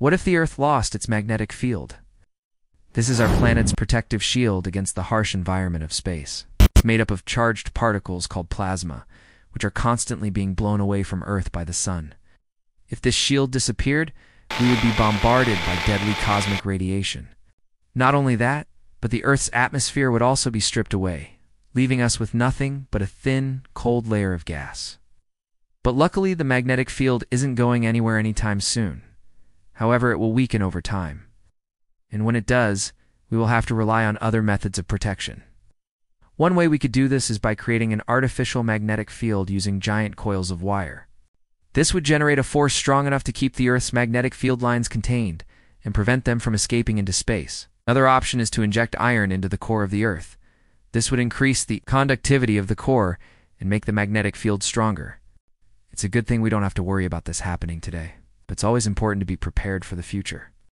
What if the Earth lost its magnetic field? This is our planet's protective shield against the harsh environment of space. It's made up of charged particles called plasma, which are constantly being blown away from Earth by the sun. If this shield disappeared, we would be bombarded by deadly cosmic radiation. Not only that, but the Earth's atmosphere would also be stripped away, leaving us with nothing but a thin, cold layer of gas. But luckily, the magnetic field isn't going anywhere anytime soon. However, it will weaken over time. And when it does, we will have to rely on other methods of protection. One way we could do this is by creating an artificial magnetic field using giant coils of wire. This would generate a force strong enough to keep the Earth's magnetic field lines contained and prevent them from escaping into space. Another option is to inject iron into the core of the Earth. This would increase the conductivity of the core and make the magnetic field stronger. It's a good thing we don't have to worry about this happening today, but it's always important to be prepared for the future.